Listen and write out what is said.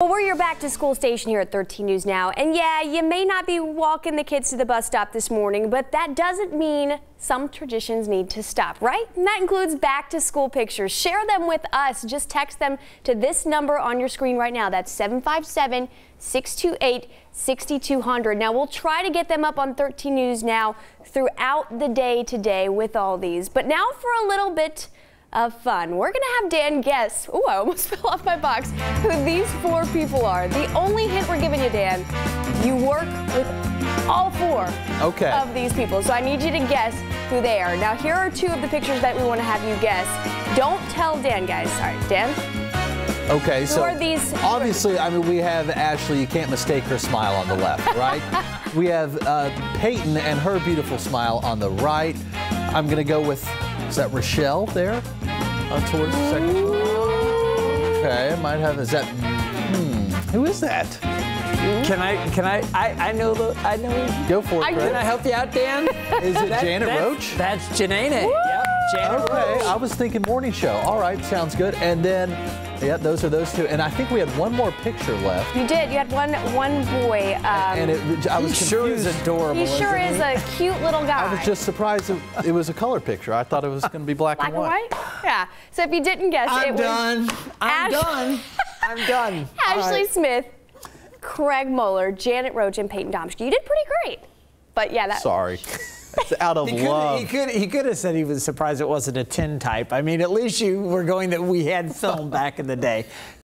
Well, we're your back to school station here at 13 News Now. And yeah, you may not be walking the kids to the bus stop this morning, but that doesn't mean some traditions need to stop, right? And that includes back to school pictures. Share them with us. Just text them to this number on your screen right now. That's 757 628 6200. Now, we'll try to get them up on 13 News Now throughout the day today with all these. But now for a little bit of fun. We're going to have Dan guess, oh, I almost fell off my box, who these four people are. The only hint we're giving you, Dan, you work with all four okay. of these people. So I need you to guess who they are. Now, here are two of the pictures that we want to have you guess. Don't tell Dan, guys. All right, Dan? Okay, who so are these? obviously, I mean, we have Ashley. You can't mistake her smile on the left, right? we have uh, Peyton and her beautiful smile on the right. I'm going to go with, is that Rochelle there? Uh, towards the second. Okay, I might have, is that, hmm, who is that? Can I, can I, I, I know the, I know. Go for it, I- Can I help you out, Dan? Is it That- Janet that's- Roach? That's Janana. Yep, Janet Okay, Roach. I was thinking morning show. All right, sounds good. And then, yeah, those are those two. And I think we had one more picture left. You did. You had one one boy. Um, and it, I was He sure is adorable. he sure isn't is he? a cute little guy. I was just surprised it, it was a color picture. I thought it was going to be black, black and white. Yeah. So if you didn't guess, it I'm was done. I'm Ash- done. I'm done. All Ashley right. Smith, Craig Muller, Janet Roach, and Peyton Domschke. You did pretty great. But yeah, that. Sorry. It's out of He could, love. he could he could have said he was surprised it wasn't a tin type. I mean, at least you were going that we had film back in the day.